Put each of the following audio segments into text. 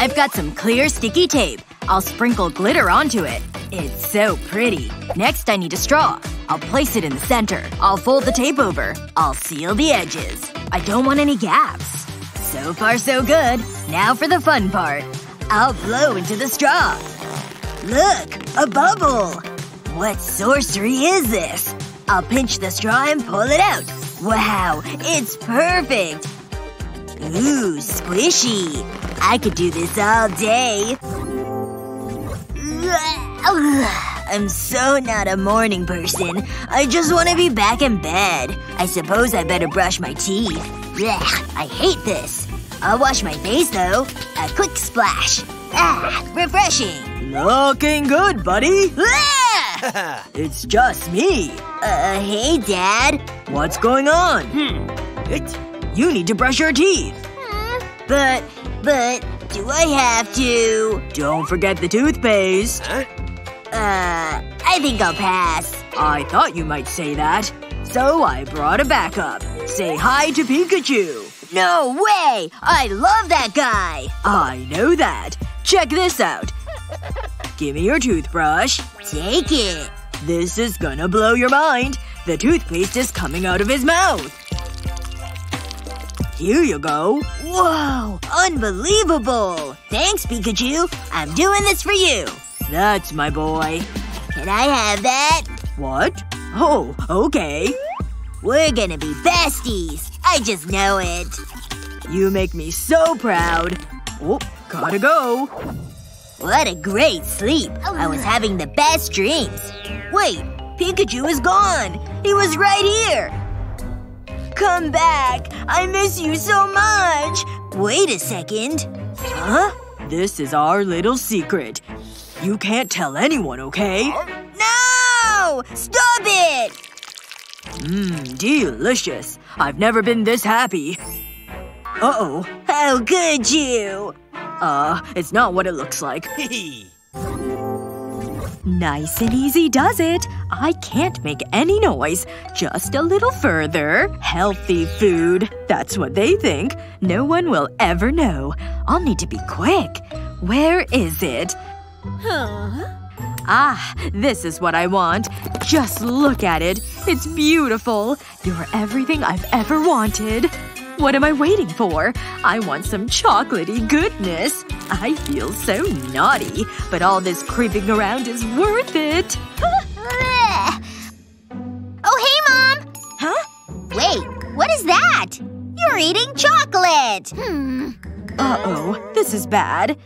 I've got some clear sticky tape. I'll sprinkle glitter onto it. It's so pretty. Next I need a straw. I'll place it in the center. I'll fold the tape over. I'll seal the edges. I don't want any gaps. So far so good. Now for the fun part. I'll blow into the straw. Look! A bubble! What sorcery is this? I'll pinch the straw and pull it out. Wow, it's perfect! Ooh, squishy. I could do this all day. I'm so not a morning person. I just want to be back in bed. I suppose I better brush my teeth. Blech, I hate this. I'll wash my face, though. A quick splash. Ah, refreshing. Looking good, buddy. It's just me. Uh, hey, Dad. What's going on? Hmm. It, you need to brush your teeth. But, but, do I have to? Don't forget the toothpaste. Uh, I think I'll pass. I thought you might say that. So I brought a backup. Say hi to Pikachu. No way! I love that guy! I know that. Check this out. Give me your toothbrush. Take it. This is gonna blow your mind. The toothpaste is coming out of his mouth. Here you go. Whoa! Unbelievable! Thanks, Pikachu. I'm doing this for you. That's my boy. Can I have that? What? Oh, okay. We're gonna be besties. I just know it. You make me so proud. Oh, gotta go. What a great sleep. I was having the best dreams. Wait. Pikachu is gone. He was right here. Come back. I miss you so much. Wait a second. Huh? This is our little secret. You can't tell anyone, okay? No! Stop it! Mmm, delicious. I've never been this happy. Uh-oh. How could you? Uh, it's not what it looks like. Nice and easy does it. I can't make any noise. Just a little further. Healthy food. That's what they think. No one will ever know. I'll need to be quick. Where is it? Huh? Ah, this is what I want. Just look at it. It's beautiful. You're everything I've ever wanted. What am I waiting for? I want some chocolatey goodness. I feel so naughty. But all this creeping around is worth it. oh, hey, Mom! Huh? Wait, what is that? You're eating chocolate! Hmm. Uh-oh. This is bad.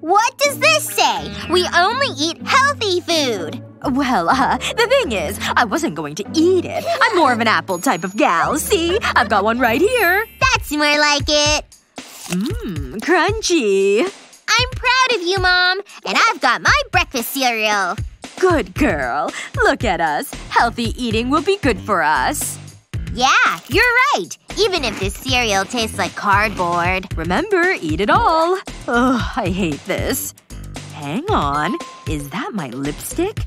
What does this say? We only eat healthy food. Well, uh, the thing is, I wasn't going to eat it. I'm more of an apple type of gal. See? I've got one right here. That's more like it. Mmm, crunchy. I'm proud of you, Mom. And I've got my breakfast cereal. Good girl. Look at us. Healthy eating will be good for us. Yeah, you're right. Even if this cereal tastes like cardboard. Remember, eat it all. Ugh, I hate this. Hang on. Is that my lipstick?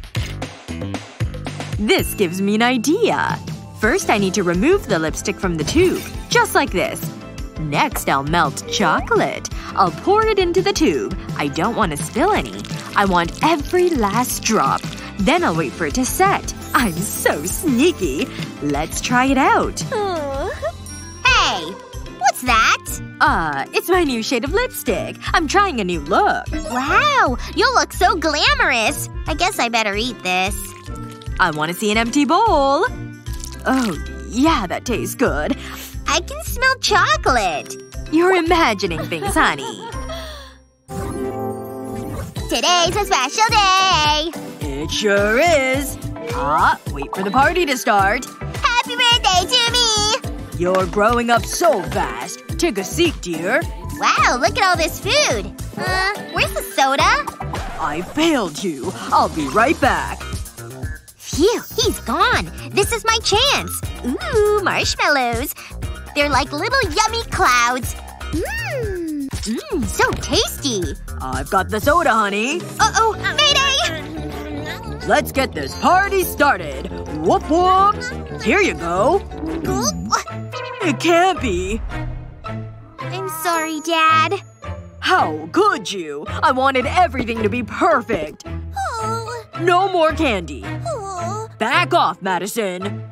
This gives me an idea. First I need to remove the lipstick from the tube. Just like this. Next I'll melt chocolate. I'll pour it into the tube. I don't want to spill any. I want every last drop. Then I'll wait for it to set. I'm so sneaky. Let's try it out. Hey! What's that? Uh, it's my new shade of lipstick. I'm trying a new look. Wow! You look so glamorous. I guess I better eat this. I want to see an empty bowl. Oh, yeah, that tastes good. I can smell chocolate. You're imagining things, honey. Today's a special day. It sure is. Ah, wait for the party to start. Happy birthday to! You're growing up so fast. Take a seat, dear. Wow, look at all this food. Uh, where's the soda? I failed you. I'll be right back. Phew, he's gone. This is my chance. Ooh, marshmallows. They're like little yummy clouds. Mmm. Mmm, so tasty. I've got the soda, honey. Uh-oh, mayday! Let's get this party started. Whoop whoop. Here you go. It can't be. I'm sorry, Dad. How could you? I wanted everything to be perfect. Oh. No more candy. Oh. Back off, Madison.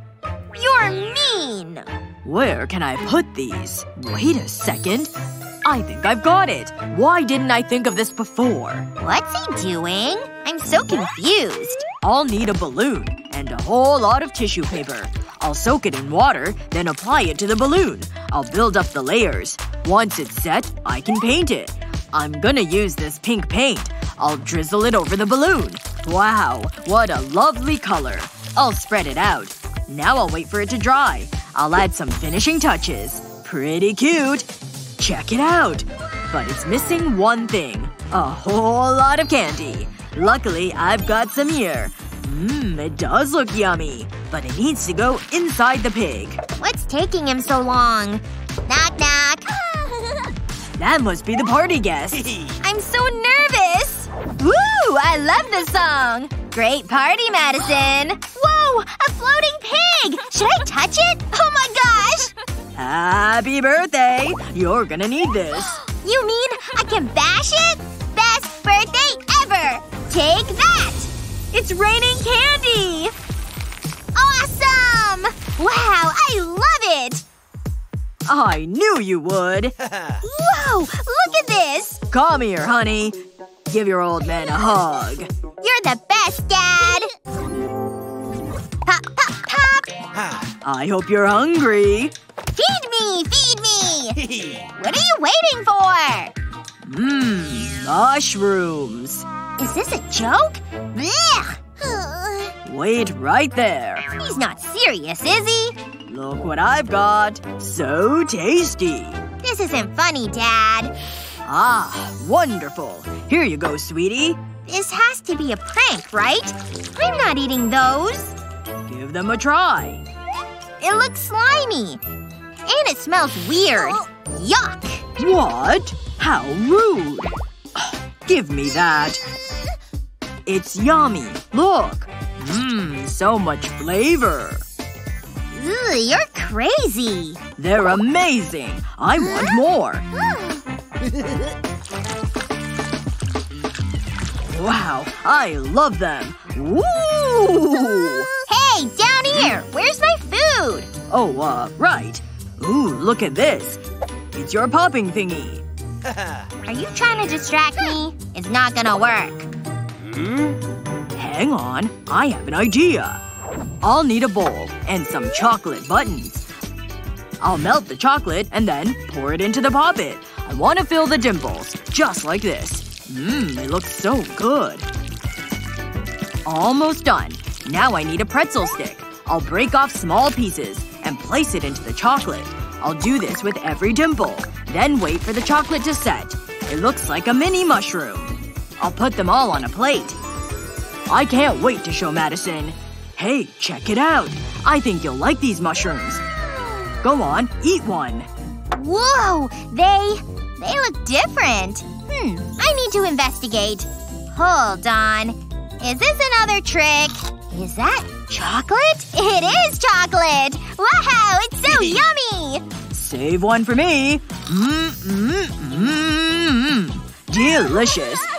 You're mean. Where can I put these? Wait a second. I think I've got it. Why didn't I think of this before? What's he doing? I'm so confused. I'll need a balloon and a whole lot of tissue paper. I'll soak it in water, then apply it to the balloon. I'll build up the layers. Once it's set, I can paint it. I'm gonna use this pink paint. I'll drizzle it over the balloon. Wow, what a lovely color. I'll spread it out. Now I'll wait for it to dry. I'll add some finishing touches. Pretty cute. Check it out. But it's missing one thing. A whole lot of candy. Luckily, I've got some here. Mmm, it does look yummy. But it needs to go inside the pig. What's taking him so long? Knock knock. That must be the party guest. I'm so nervous! Woo! I love this song! Great party, Madison! Whoa! A floating pig! Should I touch it? Oh my gosh! Happy birthday! You're gonna need this. You mean I can bash it? Best birthday ever! Take that! It's raining candy! Awesome! Wow, I love it! I knew you would. Whoa! Look at this! Come here, honey. Give your old man a hug. You're the best, Dad! Pop, pop, pop! I hope you're hungry. Feed me! Feed me! what are you waiting for? Mmm, mushrooms. Is this a joke? Blech! Wait right there. He's not serious, is he? Look what I've got. So tasty. This isn't funny, Dad. Ah, wonderful. Here you go, sweetie. This has to be a prank, right? I'm not eating those. Give them a try. It looks slimy. And it smells weird. Yuck! What? How rude. Give me that. It's yummy. Look. Mmm, so much flavor. Ugh, you're crazy. They're amazing. I want more. Wow, I love them. Woo! Hey, down here! Where's my food? Oh, uh, right. Ooh, look at this. It's your popping thingy. Are you trying to distract me? It's not gonna work. Hmm? Hang on. I have an idea. I'll need a bowl and some chocolate buttons. I'll melt the chocolate and then pour it into the poppet. I want to fill the dimples. Just like this. Mmm, it looks so good. Almost done. Now I need a pretzel stick. I'll break off small pieces and place it into the chocolate. I'll do this with every dimple. Then wait for the chocolate to set. It looks like a mini mushroom. I'll put them all on a plate. I can't wait to show Madison. Hey, check it out. I think you'll like these mushrooms. Go on, eat one. Whoa! They… they look different. Hmm. I need to investigate. Hold on. Is this another trick? Is that chocolate? It is chocolate! Wow! It's so yummy! Save one for me. Mmm, mmm, mmm, mmm. Delicious.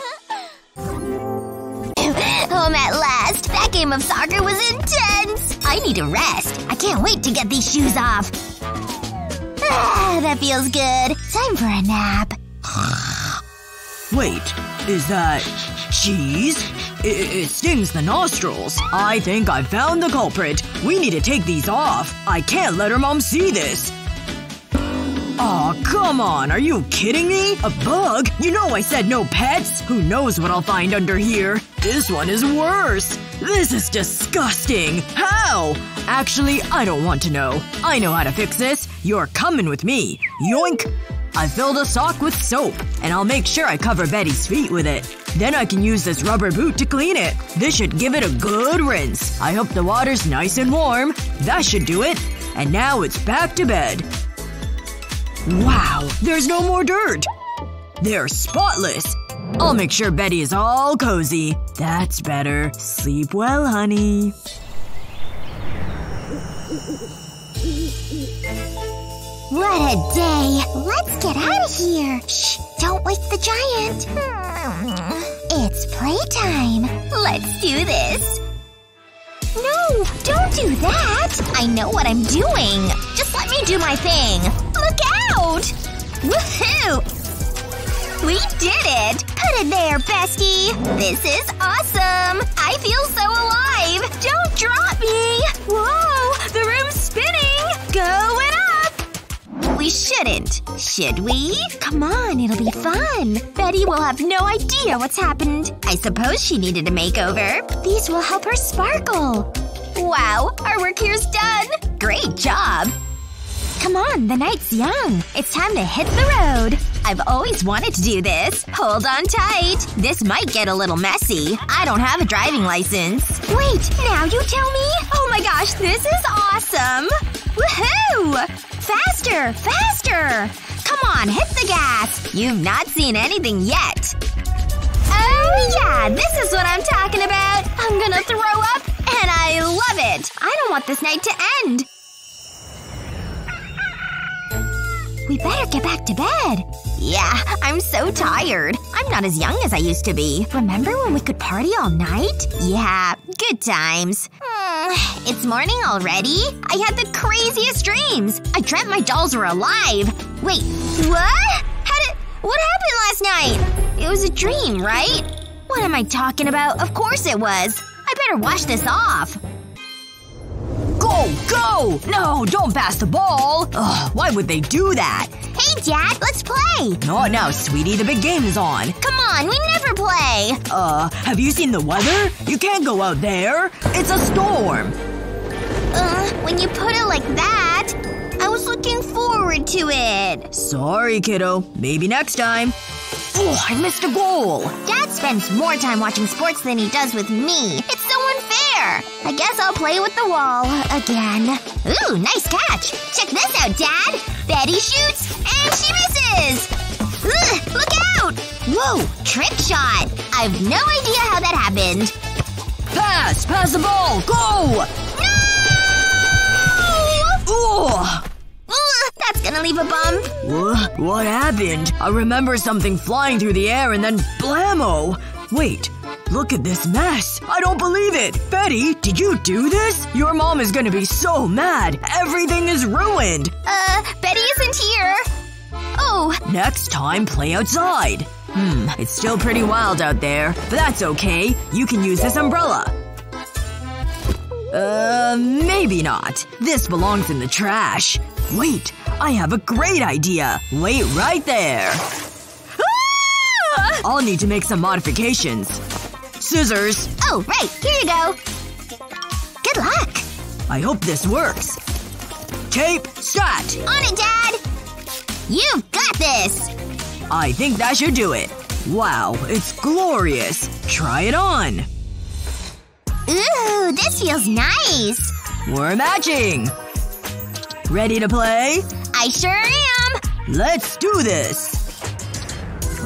Home at last. That game of soccer was intense. I need a rest. I can't wait to get these shoes off. Ah, that feels good. Time for a nap. Wait, is that… cheese? It, it stings the nostrils. I think I found the culprit. We need to take these off. I can't let her mom see this. Aw, come on. Are you kidding me? A bug? You know I said no pets? Who knows what I'll find under here? This one is worse. This is disgusting. How? Actually, I don't want to know. I know how to fix this. You're coming with me. Yoink! I filled a sock with soap, and I'll make sure I cover Betty's feet with it. Then I can use this rubber boot to clean it. This should give it a good rinse. I hope the water's nice and warm. That should do it. And now it's back to bed. Wow, there's no more dirt! They're spotless! I'll make sure Betty is all cozy. That's better. Sleep well, honey. What a day. Let's get out of here. Shh. Don't wake the giant. Hmm. It's playtime. Let's do this. No! Don't do that! I know what I'm doing. Just let me do my thing. Look out! Woohoo! We did it! Put it there, bestie! This is awesome! I feel so alive! Don't drop me! Whoa! The room's spinning! Going up! We shouldn't. Should we? Come on, it'll be fun. Betty will have no idea what's happened. I suppose she needed a makeover. These will help her sparkle. Wow, our work here's done! Great job! Come on, the night's young. It's time to hit the road. I've always wanted to do this. Hold on tight. This might get a little messy. I don't have a driving license. Wait, now you tell me? Oh my gosh, this is awesome! Woohoo! Faster! Faster! Come on, hit the gas! You've not seen anything yet. Oh yeah, this is what I'm talking about! I'm gonna throw up, and I love it! I don't want this night to end. We better get back to bed. Yeah, I'm so tired. I'm not as young as I used to be. Remember when we could party all night? Yeah, good times. Hmm, it's morning already? I had the craziest dreams. I dreamt my dolls were alive. Wait, what? How did- what happened last night? It was a dream, right? What am I talking about? Of course it was. I better wash this off. Go! Go! No, don't pass the ball! Ugh, why would they do that? Hey, Dad, let's play! Not now, sweetie. The big game is on. Come on, we never play! Uh, have you seen the weather? You can't go out there. It's a storm. Uh, when you put it like that, I was looking forward to it. Sorry, kiddo. Maybe next time. Oh, I missed a goal! Dad spends more time watching sports than he does with me. It's so unfair! I guess I'll play with the wall again. Ooh, nice catch! Check this out, Dad! Betty shoots, and she misses! Ugh, look out! Whoa, trick shot! I've no idea how that happened. Pass! Pass the ball! Go! No! Ugh! Ugh, that's gonna leave a bump. What? What happened? I remember something flying through the air and then blammo! Wait. Look at this mess. I don't believe it. Betty, did you do this? Your mom is gonna be so mad. Everything is ruined. Uh, Betty isn't here. Oh, Next time, play outside. Hmm, it's still pretty wild out there. But that's okay. You can use this umbrella. Uh, maybe not. This belongs in the trash. Wait, I have a great idea. Wait right there. Ah! I'll need to make some modifications. Scissors. Oh, right. Here you go. Good luck. I hope this works. Tape, stat! On it, Dad! You've got this! I think that should do it. Wow, it's glorious. Try it on. Ooh, this feels nice! We're matching! Ready to play? I sure am! Let's do this!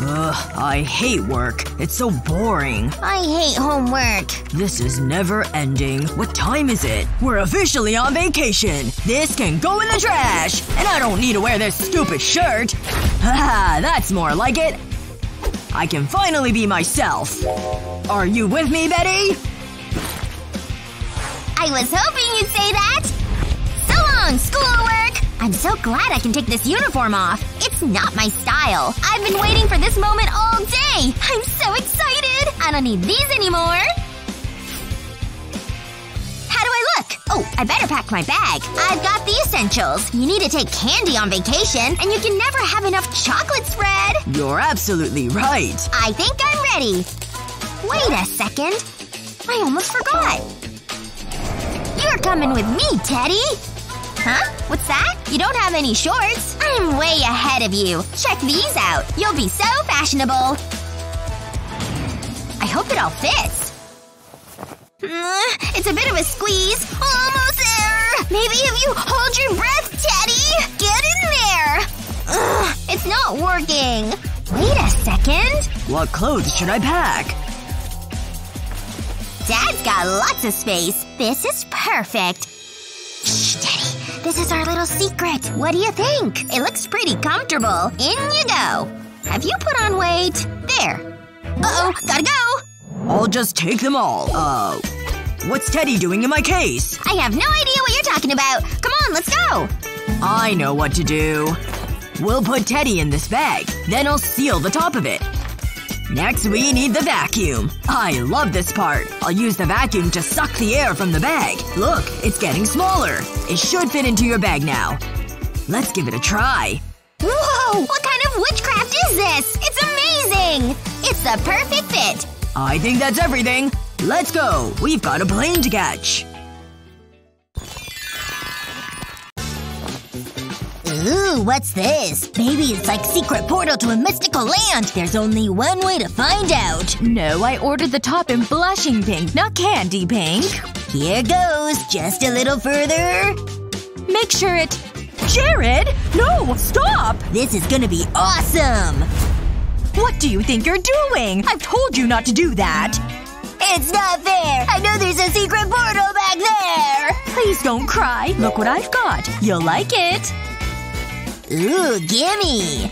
Ugh, I hate work. It's so boring. I hate homework. This is never ending. What time is it? We're officially on vacation! This can go in the trash! And I don't need to wear this stupid shirt! Haha, that's more like it! I can finally be myself. Are you with me, Betty? I was hoping you'd say that! Long, schoolwork! I'm so glad I can take this uniform off. It's not my style. I've been waiting for this moment all day! I'm so excited! I don't need these anymore! How do I look? Oh, I better pack my bag. I've got the essentials. You need to take candy on vacation, and you can never have enough chocolate spread! You're absolutely right. I think I'm ready. Wait a second. I almost forgot. You're coming with me, Teddy! Huh? What's that? You don't have any shorts? I'm way ahead of you. Check these out. You'll be so fashionable. I hope it all fits. Mm, it's a bit of a squeeze. Almost there! Maybe if you hold your breath, Teddy! Get in there! Ugh, it's not working. Wait a second. What clothes should I pack? Dad's got lots of space. This is perfect. Shh, Daddy. This is our little secret. What do you think? It looks pretty comfortable. In you go. Have you put on weight? There. Uh-oh. Gotta go! I'll just take them all. Uh… What's Teddy doing in my case? I have no idea what you're talking about. Come on, let's go! I know what to do. We'll put Teddy in this bag. Then I'll seal the top of it. Next we need the vacuum. I love this part. I'll use the vacuum to suck the air from the bag. Look, it's getting smaller. It should fit into your bag now. Let's give it a try. Whoa! What kind of witchcraft is this? It's amazing! It's the perfect fit! I think that's everything. Let's go. We've got a plane to catch. Ooh, what's this? Maybe it's like secret portal to a mystical land. There's only one way to find out. No, I ordered the top in blushing pink, not candy pink. Here goes. Just a little further. Make sure it… Jared! No! Stop! This is gonna be awesome! What do you think you're doing? I've told you not to do that! It's not fair! I know there's a secret portal back there! Please don't cry. Look what I've got. You'll like it. Ooh, gimme!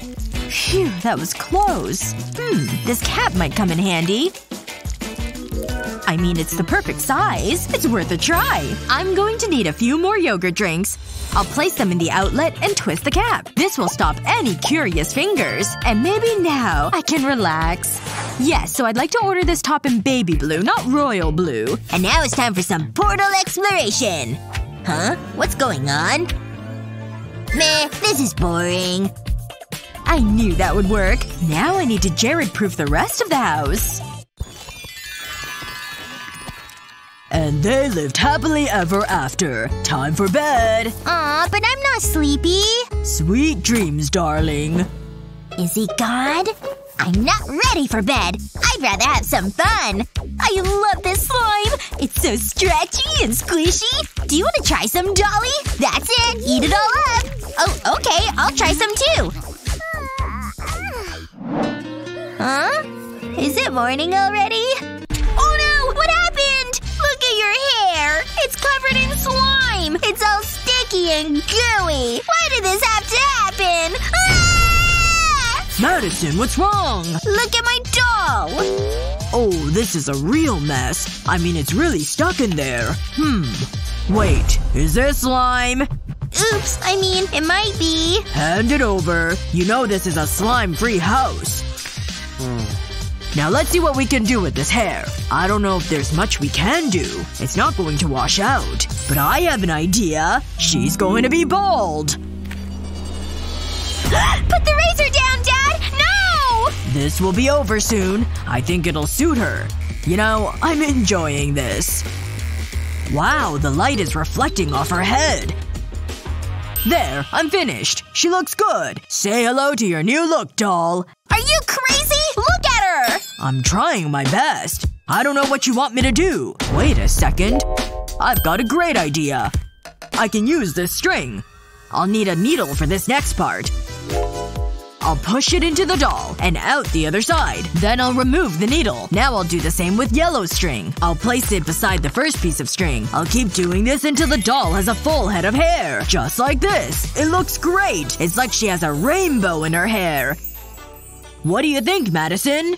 Phew, that was close. Hmm, this cap might come in handy. I mean, it's the perfect size. It's worth a try. I'm going to need a few more yogurt drinks. I'll place them in the outlet and twist the cap. This will stop any curious fingers. And maybe now I can relax. Yes, so I'd like to order this top in baby blue, not royal blue. And now it's time for some portal exploration! Huh? What's going on? Meh, this is boring. I knew that would work. Now I need to Jared-proof the rest of the house. And they lived happily ever after. Time for bed. Aw, but I'm not sleepy. Sweet dreams, darling. Is he gone? I'm not ready for bed. I'd rather have some fun. I love this slime. It's so stretchy and squishy. Do you want to try some, Dolly? That's it. Eat it all up. Oh, okay. I'll try some too. Huh? Is it morning already? Oh no! What happened? Look at your hair! It's covered in slime! It's all sticky and gooey! Why did this have to happen? Madison, what's wrong? Look at my doll! Oh, this is a real mess. I mean, it's really stuck in there. Hmm. Wait. Is there slime? Oops. I mean, it might be. Hand it over. You know this is a slime-free house. Now let's see what we can do with this hair. I don't know if there's much we can do. It's not going to wash out. But I have an idea. She's going to be bald. Put the razor down! This will be over soon. I think it'll suit her. You know, I'm enjoying this. Wow, the light is reflecting off her head. There, I'm finished. She looks good. Say hello to your new look, doll. Are you crazy? Look at her! I'm trying my best. I don't know what you want me to do. Wait a second. I've got a great idea. I can use this string. I'll need a needle for this next part. I'll push it into the doll, and out the other side. Then I'll remove the needle. Now I'll do the same with yellow string. I'll place it beside the first piece of string. I'll keep doing this until the doll has a full head of hair. Just like this. It looks great. It's like she has a rainbow in her hair. What do you think, Madison?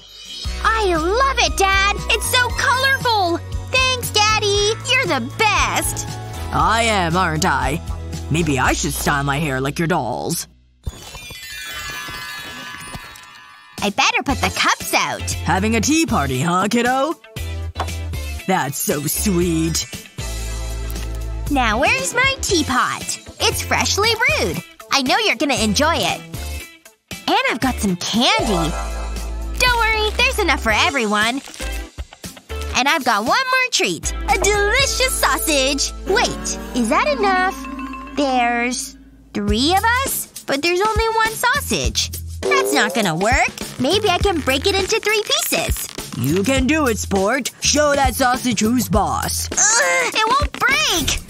I love it, Dad! It's so colorful! Thanks, Daddy! You're the best! I am, aren't I? Maybe I should style my hair like your doll's. I better put the cups out. Having a tea party, huh, kiddo? That's so sweet. Now where's my teapot? It's freshly brewed. I know you're gonna enjoy it. And I've got some candy. Don't worry, there's enough for everyone. And I've got one more treat. A delicious sausage. Wait, is that enough? There's… three of us? But there's only one sausage. That's not gonna work. Maybe I can break it into three pieces. You can do it, sport. Show that sausage who's boss. Ugh, it won't break!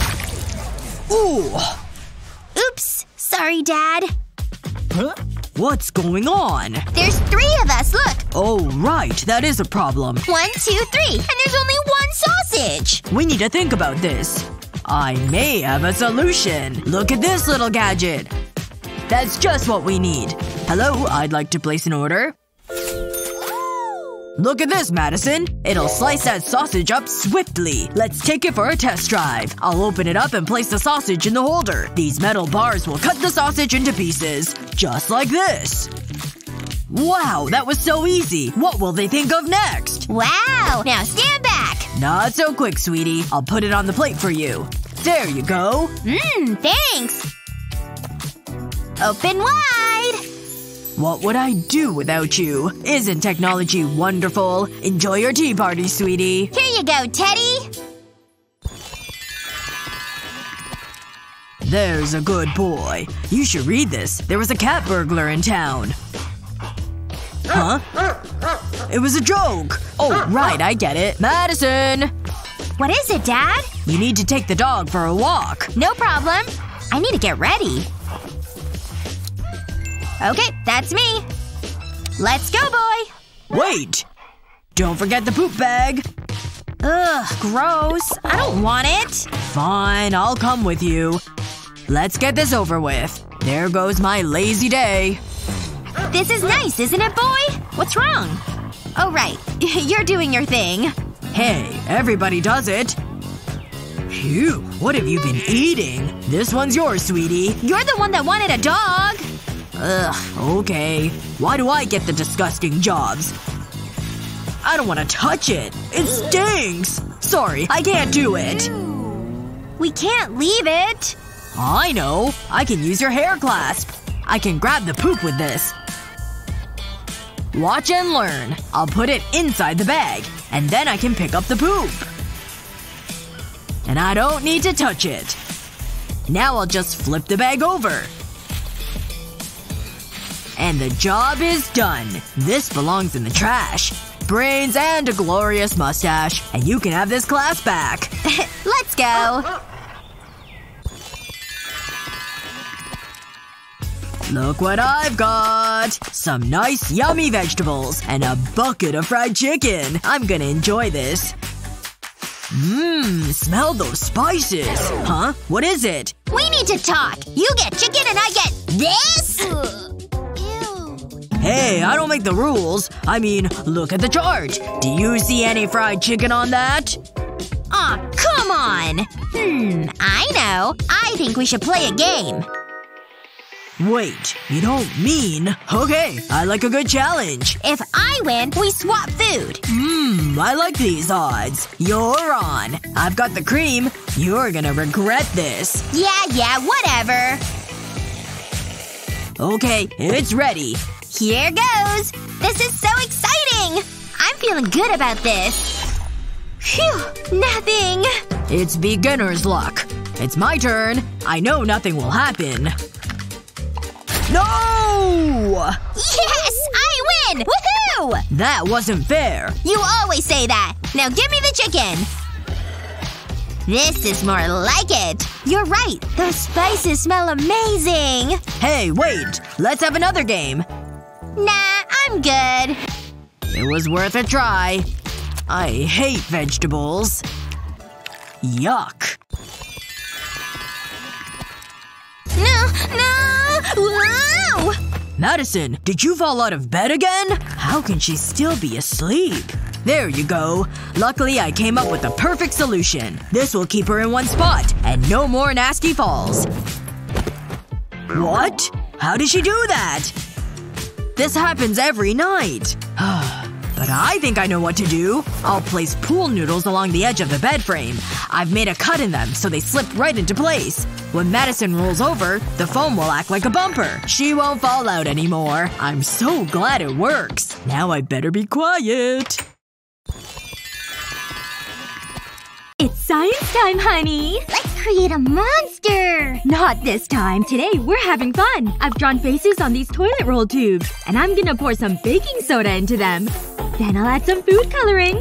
Ooh. Oops. Sorry, Dad. Huh? What's going on? There's three of us, look! Oh, right. That is a problem. One, two, three. And there's only one sausage! We need to think about this. I may have a solution. Look at this little gadget. That's just what we need. Hello, I'd like to place an order. Look at this, Madison. It'll slice that sausage up swiftly. Let's take it for a test drive. I'll open it up and place the sausage in the holder. These metal bars will cut the sausage into pieces. Just like this. Wow, that was so easy. What will they think of next? Wow! Now stand back! Not so quick, sweetie. I'll put it on the plate for you. There you go. Mmm, thanks! Open wide! What would I do without you? Isn't technology wonderful? Enjoy your tea party, sweetie. Here you go, Teddy! There's a good boy. You should read this. There was a cat burglar in town. Huh? It was a joke! Oh, right, I get it. Madison! What is it, Dad? You need to take the dog for a walk. No problem. I need to get ready. Okay, that's me. Let's go, boy! Wait! Don't forget the poop bag. Ugh, gross. I don't want it. Fine, I'll come with you. Let's get this over with. There goes my lazy day. This is nice, isn't it, boy? What's wrong? Oh, right. You're doing your thing. Hey, everybody does it. Phew, what have you been eating? This one's yours, sweetie. You're the one that wanted a dog. Ugh, okay. Why do I get the disgusting jobs? I don't want to touch it. It stinks! Sorry, I can't do it. We can't leave it. I know. I can use your hair clasp. I can grab the poop with this. Watch and learn. I'll put it inside the bag. And then I can pick up the poop. And I don't need to touch it. Now I'll just flip the bag over. And the job is done. This belongs in the trash. Brains and a glorious mustache. And you can have this class back. Let's go. Look what I've got! Some nice yummy vegetables. And a bucket of fried chicken. I'm gonna enjoy this. Mmm, smell those spices. Huh? What is it? We need to talk. You get chicken and I get this? Hey, I don't make the rules. I mean, look at the chart. Do you see any fried chicken on that? Aw, come on! Hmm, I know. I think we should play a game. Wait, you don't mean… Okay, I like a good challenge. If I win, we swap food. Mmm, I like these odds. You're on. I've got the cream. You're gonna regret this. Yeah, yeah, whatever. Okay, it's ready. Here goes. This is so exciting! I'm feeling good about this. Phew, nothing. It's beginner's luck. It's my turn. I know nothing will happen. No! Yes! I win! Woohoo! That wasn't fair. You always say that. Now give me the chicken. This is more like it. You're right. Those spices smell amazing. Hey, wait. Let's have another game. Nah, I'm good. It was worth a try. I hate vegetables. Yuck. No, no! Wow! Madison, did you fall out of bed again? How can she still be asleep? There you go. Luckily I came up with the perfect solution. This will keep her in one spot, and no more nasty falls. What? How did she do that? This happens every night. but I think I know what to do. I'll place pool noodles along the edge of the bed frame. I've made a cut in them so they slip right into place. When Madison rolls over, the foam will act like a bumper. She won't fall out anymore. I'm so glad it works. Now I better be quiet. It's science time, honey! Let's create a monster! Not this time. Today, we're having fun. I've drawn faces on these toilet roll tubes. And I'm gonna pour some baking soda into them. Then I'll add some food coloring.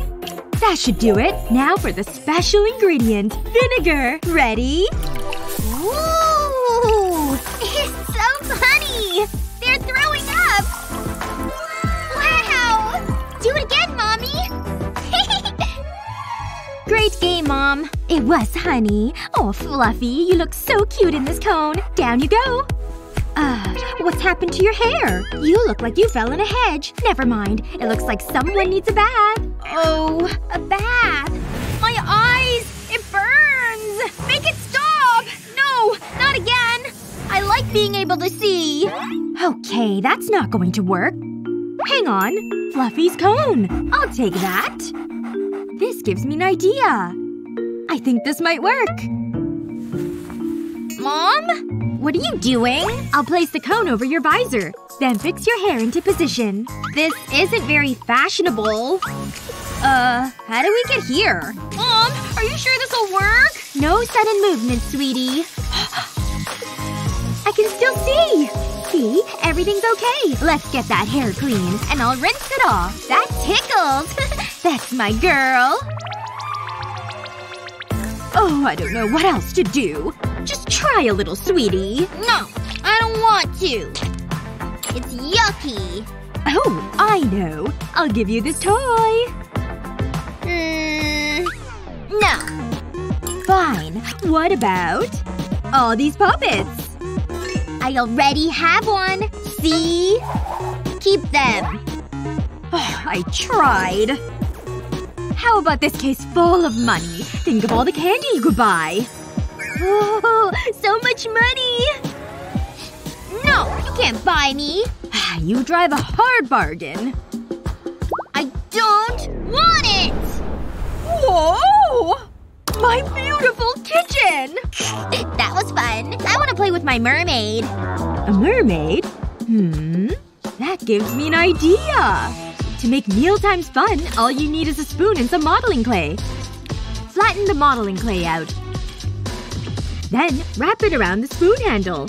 That should do it. Now for the special ingredient. Vinegar. Ready? Great game, Mom. It was, honey. Oh, Fluffy, you look so cute in this cone. Down you go. Uh, what's happened to your hair? You look like you fell in a hedge. Never mind. It looks like someone needs a bath. Oh, a bath. My eyes! It burns! Make it stop! No! Not again! I like being able to see. Okay, that's not going to work. Hang on. Fluffy's cone. I'll take that. Gives me an idea. I think this might work. Mom? What are you doing? I'll place the cone over your visor. Then fix your hair into position. This isn't very fashionable. Uh, how do we get here? Mom, are you sure this'll work? No sudden movement, sweetie. I can still see! See? Everything's okay. Let's get that hair clean. And I'll rinse it off. That tickles! That's my girl. Oh, I don't know what else to do. Just try a little, sweetie. No. I don't want to. It's yucky. Oh, I know. I'll give you this toy. Hmm. No. Fine. What about all these puppets? I already have one. See? Keep them. Oh, I tried. How about this case full of money? Think of all the candy you could buy. Oh, so much money! No, you can't buy me. you drive a hard bargain. I don't want it! Whoa! My beautiful kitchen! That was fun. I want to play with my mermaid. A mermaid? Hmm. That gives me an idea! To make mealtimes fun, all you need is a spoon and some modeling clay. Flatten the modeling clay out. Then, wrap it around the spoon handle.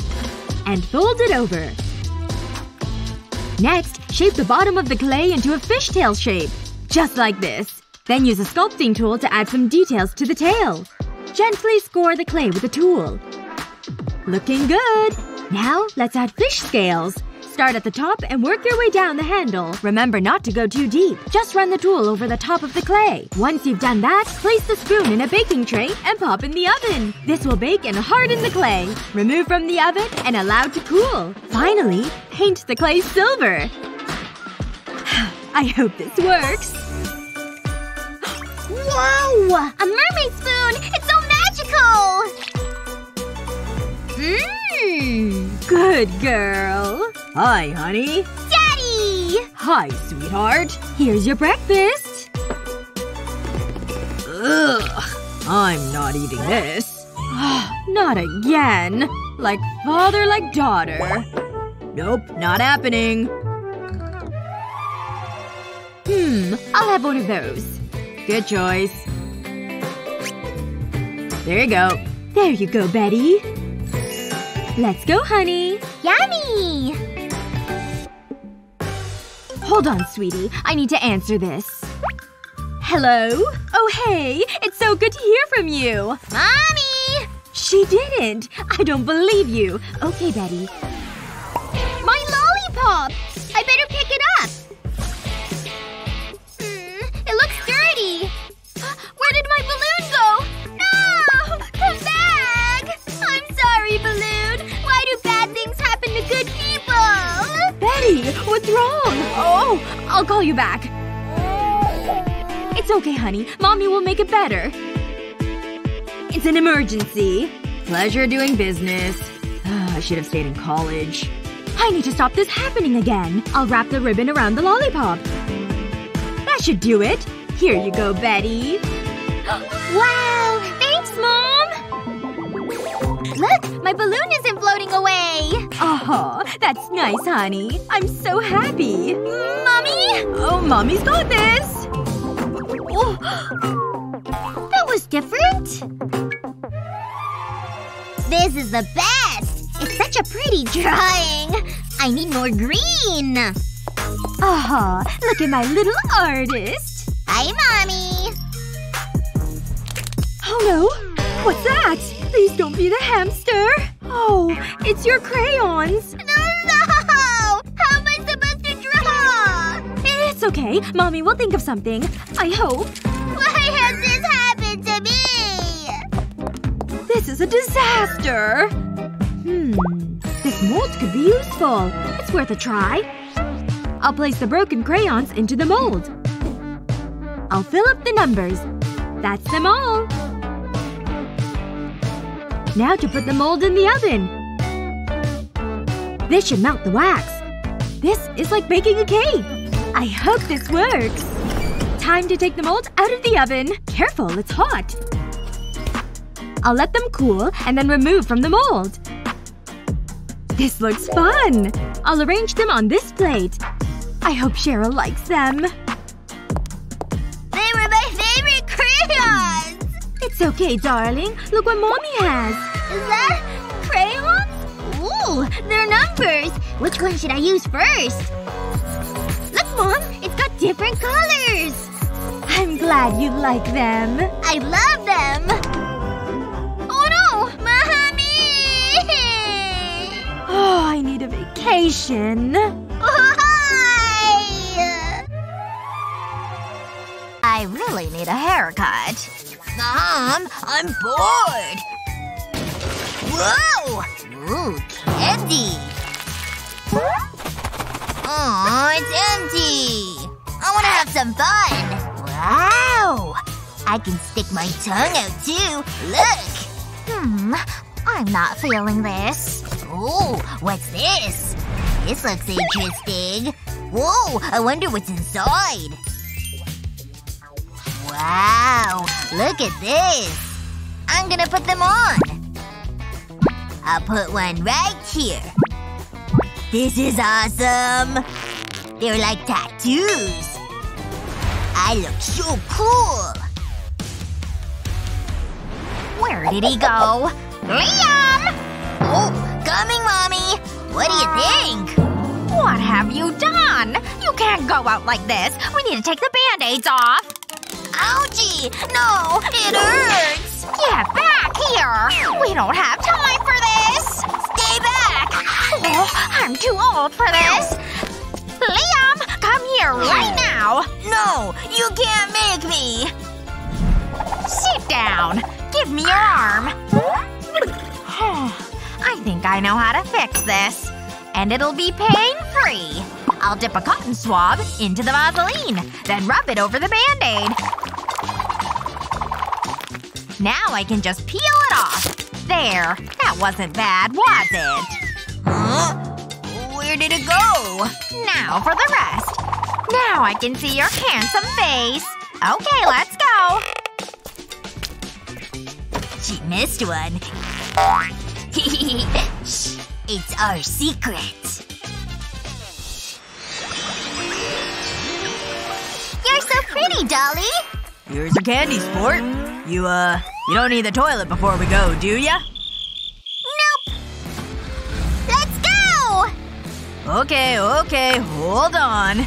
And fold it over. Next, shape the bottom of the clay into a fishtail shape. Just like this. Then use a sculpting tool to add some details to the tail. Gently score the clay with a tool. Looking good! Now, let's add fish scales. Start at the top and work your way down the handle. Remember not to go too deep. Just run the tool over the top of the clay. Once you've done that, place the spoon in a baking tray and pop in the oven. This will bake and harden the clay. Remove from the oven and allow to cool. Finally, paint the clay silver. I hope this works. Whoa! A mermaid spoon! It's so magical! Mmm. Good girl. Hi, honey. Daddy! Hi, sweetheart. Here's your breakfast. Ugh. I'm not eating this. not again. Like father, like daughter. Nope, not happening. Hmm, I'll have one of those. Good choice. There you go. There you go, Betty. Let's go, honey. Yummy! Hold on, sweetie. I need to answer this. Hello? Oh, hey. It's so good to hear from you. Mommy! She didn't. I don't believe you. Okay, Betty. My lollipop! I better pick it up. Wrong? Oh! I'll call you back. It's okay, honey. Mommy will make it better. It's an emergency. Pleasure doing business. Ah, I should have stayed in college. I need to stop this happening again. I'll wrap the ribbon around the lollipop. That should do it. Here you go, Betty. wow! Look! My balloon isn't floating away! Oh, that's nice, honey. I'm so happy. Mommy? Oh, mommy's got this. Oh. That was different. This is the best! It's such a pretty drawing! I need more green! Ah, look at my little artist. Hi, Mommy! Oh no. What's that? Please don't be the hamster. Oh, it's your crayons. No, no! How am I supposed to draw? It's okay. Mommy will think of something. I hope. Why has this happened to me? This is a disaster. Hmm. This mold could be useful. It's worth a try. I'll place the broken crayons into the mold. I'll fill up the numbers. That's them all. Now to put the mold in the oven. This should melt the wax. This is like baking a cake. I hope this works. Time to take the mold out of the oven. Careful, it's hot. I'll let them cool and then remove from the mold. This looks fun! I'll arrange them on this plate. I hope Cheryl likes them. It's okay, darling. Look what mommy has. Is that crayons? Ooh, they're numbers. Which one should I use first? Look, Mom! It's got different colors! I'm glad you like them. I love them! Oh, no! Mommy! oh, I need a vacation. Oh, I really need a haircut. Mom, I'm bored. Whoa! Ooh, candy. Oh, it's empty. I want to have some fun. Wow! I can stick my tongue out too. Look! Hmm. I'm not feeling this. Ooh, what's this? This looks interesting. Whoa, I wonder what's inside. Wow, look at this. I'm gonna put them on. I'll put one right here. This is awesome. They're like tattoos. I look so cool. Where did he go? Liam! Oh, Coming, Mommy! What do you think? What have you done? You can't go out like this. We need to take the band-aids off. Ouchie! No! It hurts! Get back here! We don't have time for this! Stay back! Oh, I'm too old for this! Liam! Come here right now! No! You can't make me! Sit down. Give me your arm. I think I know how to fix this. And it'll be pain-free. I'll dip a cotton swab into the Vaseline, then rub it over the band-aid. Now I can just peel it off. There. That wasn't bad, was it? Huh? Where did it go? Now for the rest. Now I can see your handsome face. Okay, let's go. She missed one. It's our secret. Pretty, Dolly. Here's your candy, sport. You, uh, you don't need the toilet before we go, do ya? Nope. Let's go! Okay, okay. Hold on.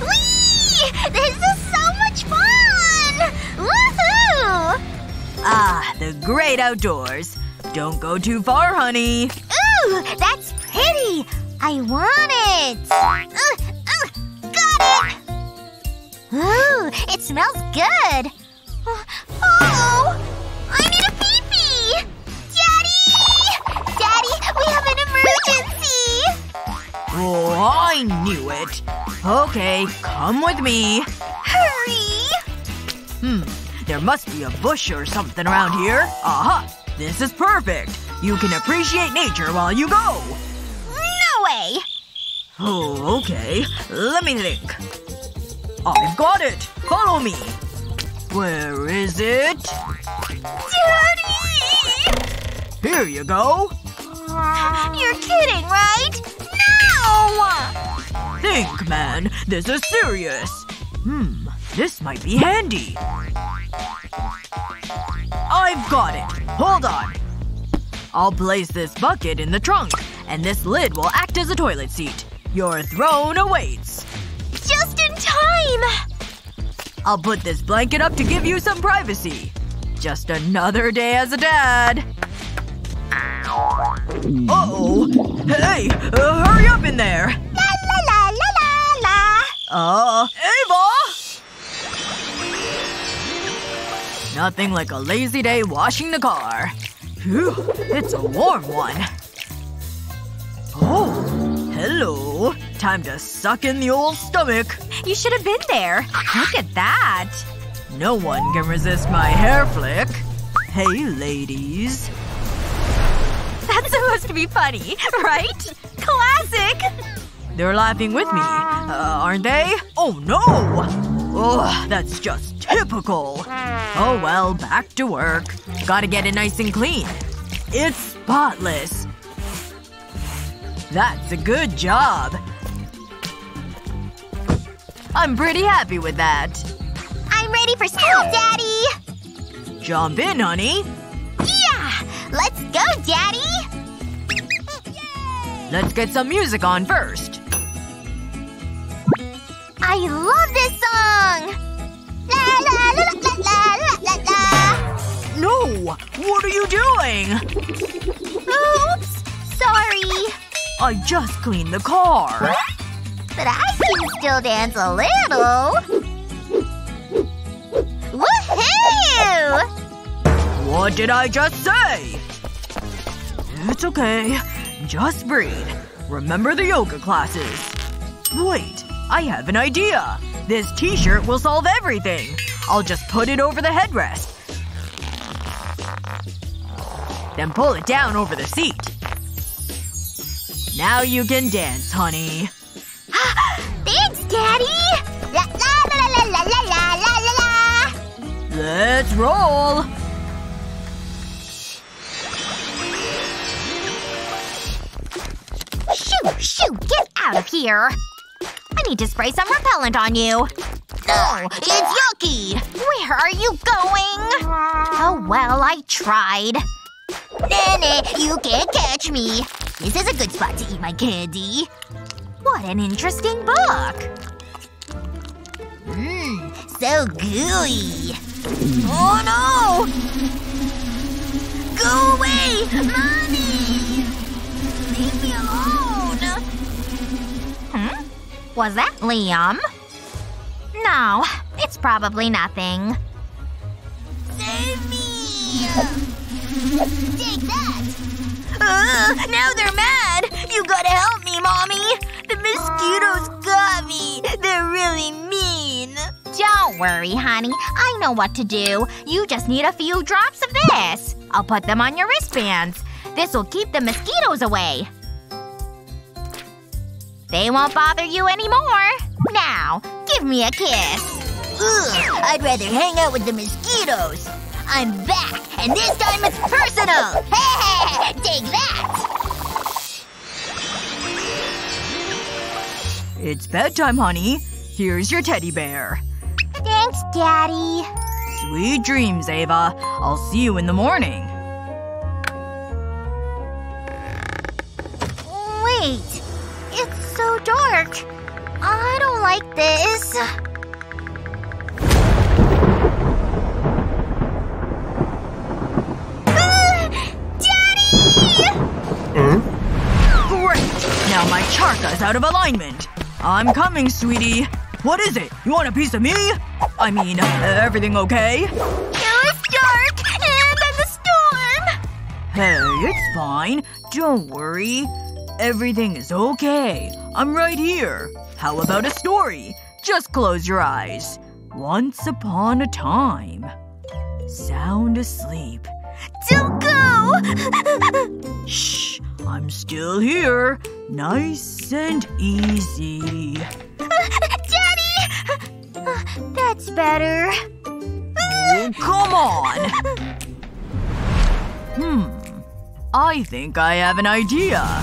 Whee! This is so much fun! Woohoo! Ah, the great outdoors. Don't go too far, honey. Ooh, that's pretty! I want it! Uh, it! Ooh, it smells good! Oh! I need a pee-pee! Daddy! Daddy, we have an emergency! Oh, I knew it. Okay, come with me. Hurry! Hmm. There must be a bush or something around here. Aha! This is perfect! You can appreciate nature while you go! No way! Oh, okay. Let me think. I've got it! Follow me! Where is it? Daddy! Here you go. You're kidding, right? No! Think, man. This is serious. Hmm. This might be handy. I've got it. Hold on. I'll place this bucket in the trunk, and this lid will act as a toilet seat. Your throne awaits. Just time! I'll put this blanket up to give you some privacy. Just another day as a dad. Uh-oh. Hey! Uh, hurry up in there! La la la la la la! Uh, Ava! Nothing like a lazy day washing the car. Phew. It's a warm one. Oh. Hello. Time to suck in the old stomach. You should have been there. Look at that. No one can resist my hair flick. Hey, ladies. That's supposed to be funny, right? Classic! They're laughing with me, uh, aren't they? Oh no! Ugh, that's just typical. Oh well, back to work. Gotta get it nice and clean. It's spotless. That's a good job. I'm pretty happy with that. I'm ready for school, Daddy! Jump in, honey. Yeah! Let's go, Daddy! Let's get some music on first. I love this song! La la la la la la la la No! What are you doing? Oops! Sorry. I just cleaned the car. But I can still dance a little. Woohoo! What did I just say? It's okay. Just breathe. Remember the yoga classes. Wait. I have an idea. This t-shirt will solve everything. I'll just put it over the headrest. Then pull it down over the seat. Now you can dance, honey. Daddy! La la la la la la la la la la Let's roll! Shoo! Shoo! Get out of here! I need to spray some repellent on you. No! It's yucky! Where are you going? Oh well, I tried. Nene, you can't catch me. This is a good spot to eat my candy. What an interesting book. Mmm, so gooey. Oh no! Go away! Mommy! Leave me alone! Hmm? Was that Liam? No, it's probably nothing. Save me! Take that! Uh, now they're mad! You gotta help me, Mommy! The mosquitoes got me! They're really mean! Don't worry, honey. I know what to do. You just need a few drops of this. I'll put them on your wristbands. This'll keep the mosquitoes away. They won't bother you anymore. Now, give me a kiss. Ugh, I'd rather hang out with the mosquitoes. I'm back, and this time it's personal! Hey, take that! It's bedtime, honey. Here's your teddy bear. Thanks, Daddy. Sweet dreams, Ava. I'll see you in the morning. Wait. It's so dark. I don't like this. Out of alignment. I'm coming, sweetie. What is it? You want a piece of me? I mean, everything okay? It was dark, and then the storm! Hey, it's fine. Don't worry. Everything is okay. I'm right here. How about a story? Just close your eyes. Once upon a time. Sound asleep. Don't go! Shh. I'm still here. Nice and easy. Daddy! That's better. Oh, come on! Hmm. I think I have an idea.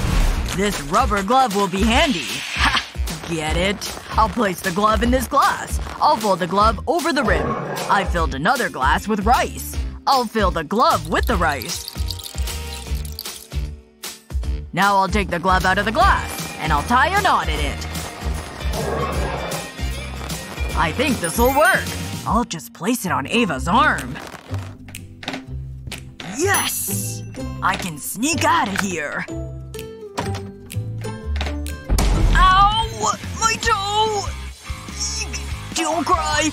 This rubber glove will be handy. Ha! Get it? I'll place the glove in this glass. I'll fold the glove over the rim. I filled another glass with rice. I'll fill the glove with the rice. Now I'll take the glove out of the glass, and I'll tie a knot in it. I think this'll work. I'll just place it on Ava's arm. Yes! I can sneak out of here. Ow! My toe! Don't cry.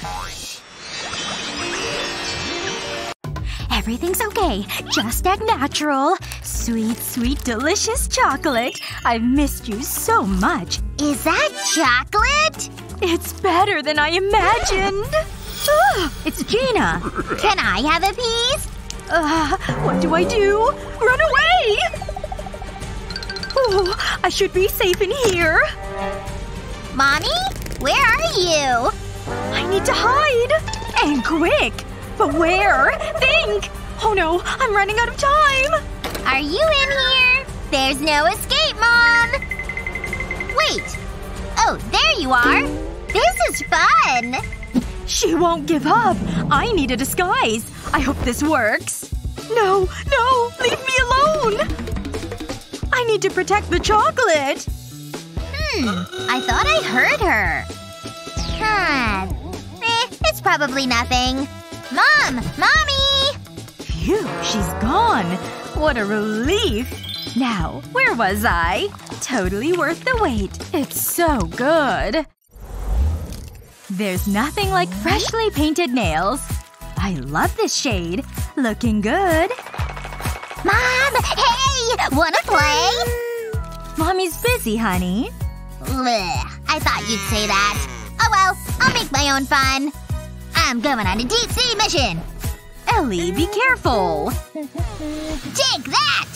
Everything's okay. Just act natural. Sweet, sweet, delicious chocolate. I've missed you so much. Is that chocolate? It's better than I imagined. Ah, it's Gina. Can I have a piece? Uh, what do I do? Run away! Oh, I should be safe in here. Mommy? Where are you? I need to hide. And quick. But where? Think! Oh no, I'm running out of time! Are you in here? There's no escape, Mom! Wait. Oh, there you are. This is fun. She won't give up. I need a disguise. I hope this works. No, no, leave me alone! I need to protect the chocolate. Hmm. I thought I heard her. Huh. Eh, it's probably nothing. Mom! Mommy! Phew, she's gone. What a relief. Now, where was I? Totally worth the wait. It's so good. There's nothing like freshly painted nails. I love this shade. Looking good. Mom! Hey! Wanna play? Mommy's busy, honey. Blech. I thought you'd say that. Oh well, I'll make my own fun. I'm going on a deep sea mission. Ellie, be careful. Take that!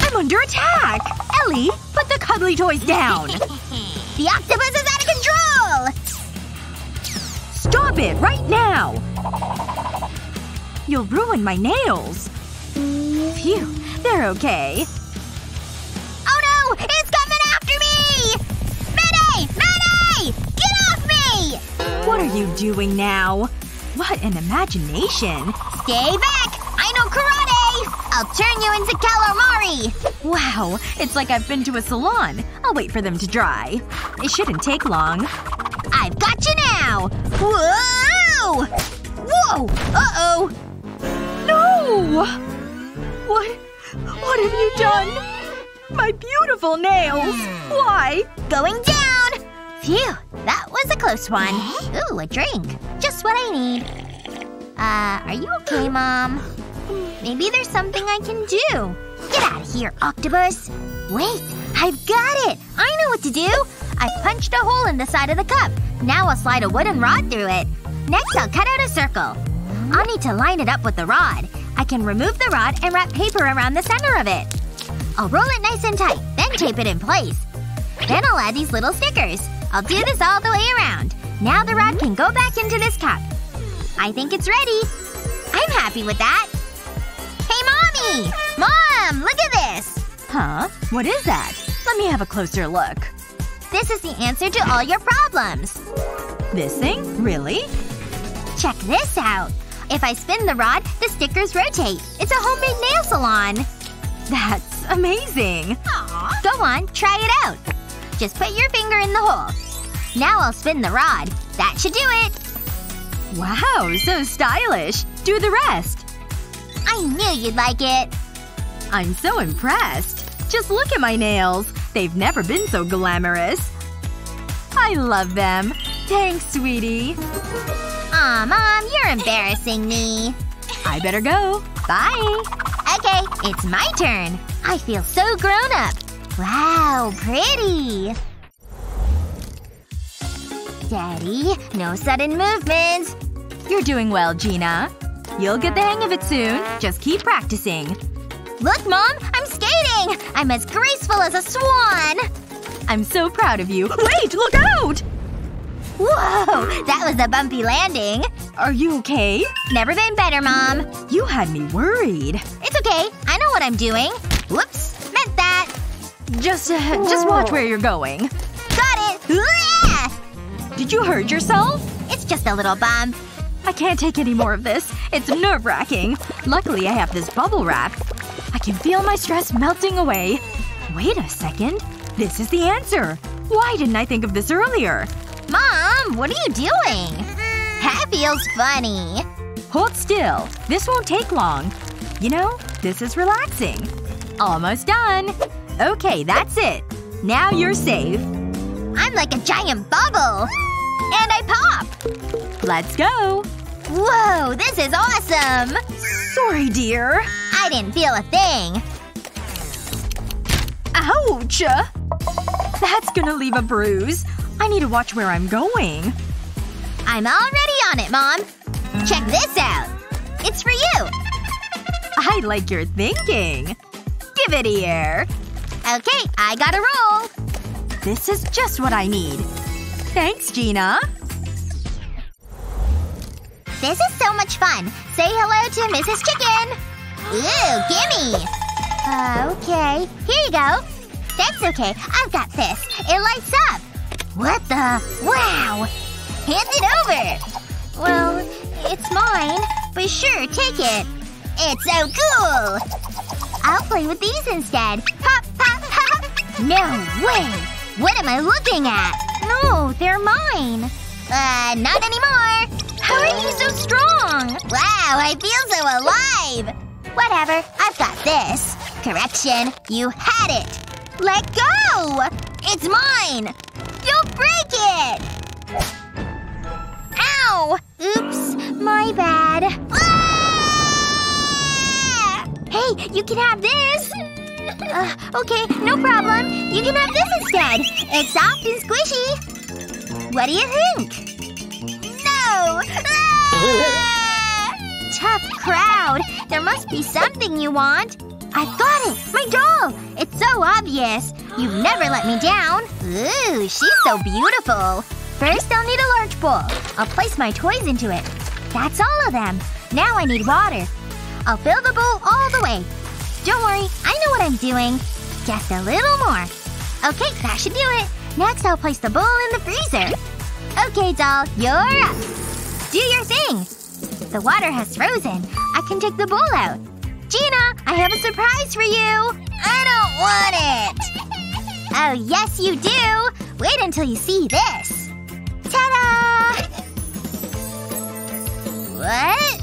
I'm under attack! Ellie, put the cuddly toys down! the octopus is out of control! Stop it, right now! You'll ruin my nails. Phew, they're okay. Oh no! It's coming after me! Mayday! Mayday! Get off me! What are you doing now? What an imagination. Stay back! I know karate! I'll turn you into calamari! Wow, it's like I've been to a salon. I'll wait for them to dry. It shouldn't take long. I've got you now! Whoa! Whoa! Uh-oh! No! What… what have you done? My beautiful nails! Why? Going down! Phew. That was a close one. Ooh, a drink. Just what I need. Uh, are you okay, Mom? Maybe there's something I can do. Get out of here, octopus! Wait, I've got it! I know what to do! I've punched a hole in the side of the cup. Now I'll slide a wooden rod through it. Next I'll cut out a circle. I'll need to line it up with the rod. I can remove the rod and wrap paper around the center of it. I'll roll it nice and tight, then tape it in place. Then I'll add these little stickers. I'll do this all the way around. Now the rod can go back into this cup. I think it's ready. I'm happy with that. Hey, Mommy! Mom! Look at this! Huh? What is that? Let me have a closer look. This is the answer to all your problems. This thing? Really? Check this out. If I spin the rod, the stickers rotate. It's a homemade nail salon. That's amazing. Aww. Go on, try it out. Just put your finger in the hole. Now I'll spin the rod. That should do it. Wow, so stylish. Do the rest. I knew you'd like it. I'm so impressed. Just look at my nails. They've never been so glamorous. I love them. Thanks, sweetie. Aw, Mom, you're embarrassing me. I better go. Bye. Okay, it's my turn. I feel so grown up. Wow, pretty. Steady. No sudden movements. You're doing well, Gina. You'll get the hang of it soon. Just keep practicing. Look, Mom! I'm skating! I'm as graceful as a swan! I'm so proud of you. Wait! Look out! Whoa! That was a bumpy landing. Are you okay? Never been better, Mom. You had me worried. It's okay. I know what I'm doing. Whoops. Just, uh, just watch where you're going. Got it! Did you hurt yourself? It's just a little bump. I can't take any more of this. It's nerve-wracking. Luckily I have this bubble wrap. I can feel my stress melting away. Wait a second. This is the answer. Why didn't I think of this earlier? Mom, what are you doing? That feels funny. Hold still. This won't take long. You know, this is relaxing. Almost done. Okay, that's it. Now you're safe. I'm like a giant bubble. And I pop. Let's go. Whoa, this is awesome! Sorry, dear. I didn't feel a thing. Ouch! That's gonna leave a bruise. I need to watch where I'm going. I'm already on it, Mom. Check this out. It's for you. I like your thinking. Give it here. Okay, I gotta roll. This is just what I need. Thanks, Gina. This is so much fun. Say hello to Mrs. Chicken. Ooh, gimme. Uh, okay. Here you go. That's okay. I've got this. It lights up. What the? Wow. Hand it over. Well, it's mine. But sure, take it. It's so cool. I'll play with these instead. Pop. No way. What am I looking at? No, they're mine. Uh, not anymore. How are you so strong? Wow, I feel so alive. Whatever. I've got this. Correction. You had it. Let go! It's mine! You'll break it! Ow! Oops. My bad. Ah! Hey, you can have this! Uh, okay, no problem. You can have this instead. It's soft and squishy. What do you think? No! Ah! Tough crowd. There must be something you want. I've got it! My doll! It's so obvious. You've never let me down. Ooh, she's so beautiful. First, I'll need a large bowl. I'll place my toys into it. That's all of them. Now I need water. I'll fill the bowl all the way. Don't worry, I know what I'm doing. Just a little more. Okay, that should do it. Next, I'll place the bowl in the freezer. Okay, doll, you're up. Do your thing. The water has frozen. I can take the bowl out. Gina, I have a surprise for you! I don't want it! Oh, yes you do! Wait until you see this. Ta-da! What?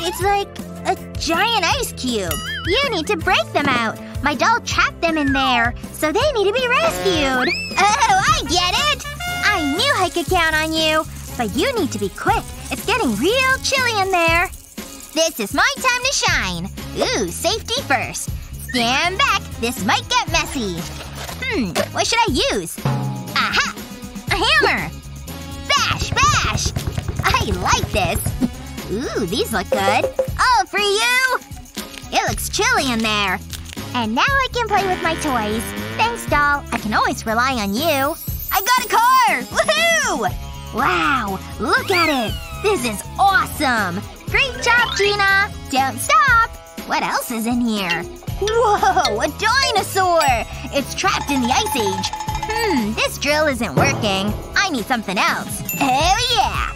It's like a giant ice cube. You need to break them out. My doll trapped them in there, so they need to be rescued. Oh, I get it! I knew I could count on you. But you need to be quick. It's getting real chilly in there. This is my time to shine. Ooh, safety first. Stand back. This might get messy. Hmm, what should I use? Aha! A hammer! Bash! Bash! I like this. Ooh, these look good. All for you! It looks chilly in there. And now I can play with my toys. Thanks, doll. I can always rely on you. I got a car! Woohoo! Wow, look at it! This is awesome! Great job, Gina! Don't stop! What else is in here? Whoa! A dinosaur! It's trapped in the Ice Age. Hmm, this drill isn't working. I need something else. Oh yeah!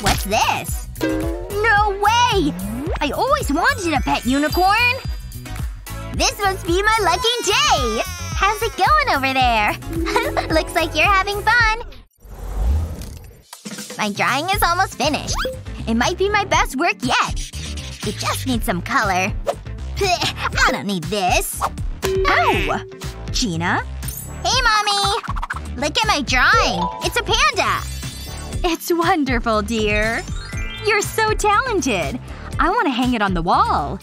What's this? No way! I always wanted a pet unicorn! This must be my lucky day! How's it going over there? Looks like you're having fun. My drawing is almost finished. It might be my best work yet. It just needs some color. I don't need this. Ow! Gina? Hey, mommy! Look at my drawing. It's a panda. It's wonderful, dear. You're so talented. I want to hang it on the wall.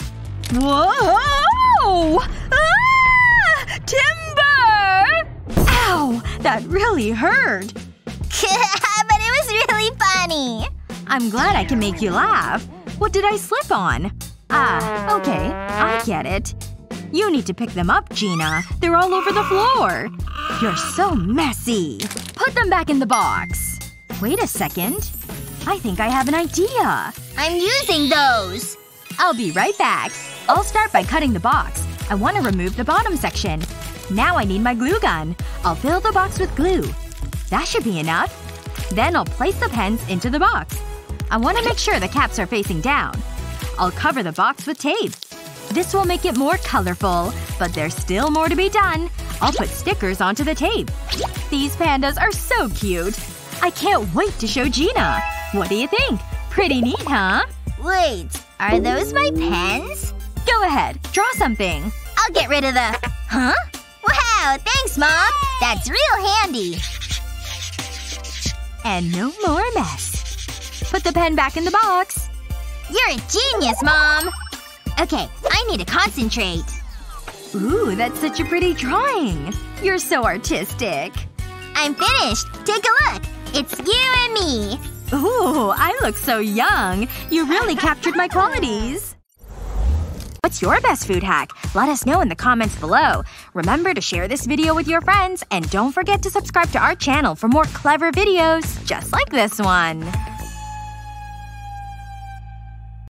Whoa! Ah! Timber! Ow! That really hurt. but it was really funny. I'm glad I can make you laugh. What did I slip on? Ah, okay. I get it. You need to pick them up, Gina. They're all over the floor. You're so messy. Put them back in the box. Wait a second. I think I have an idea. I'm using those. I'll be right back. I'll start by cutting the box. I want to remove the bottom section. Now I need my glue gun. I'll fill the box with glue. That should be enough. Then I'll place the pens into the box. I want to make sure the caps are facing down. I'll cover the box with tape. This will make it more colorful. But there's still more to be done. I'll put stickers onto the tape. These pandas are so cute. I can't wait to show Gina. What do you think? Pretty neat, huh? Wait. Are those my pens? Go ahead. Draw something. I'll get rid of the… Huh? Wow, thanks, Mom! That's real handy. And no more mess. Put the pen back in the box. You're a genius, Mom! Okay, I need to concentrate. Ooh, that's such a pretty drawing. You're so artistic. I'm finished. Take a look. It's you and me. Ooh, I look so young. You really captured my qualities. What's your best food hack? Let us know in the comments below. Remember to share this video with your friends, and don't forget to subscribe to our channel for more clever videos just like this one.